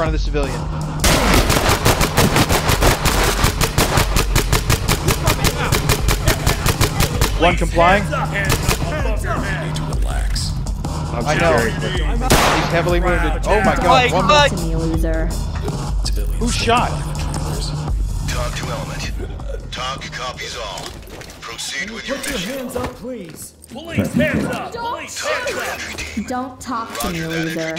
front of the civilian. One complying. Need to relax. I know. He's heavily wounded. Oh my god. One more. to me, loser. Who shot? TOC to element. TOC copies all. Proceed with your Put your hands up, please. Police, hands up! Police, hands up! Don't talk to me, loser.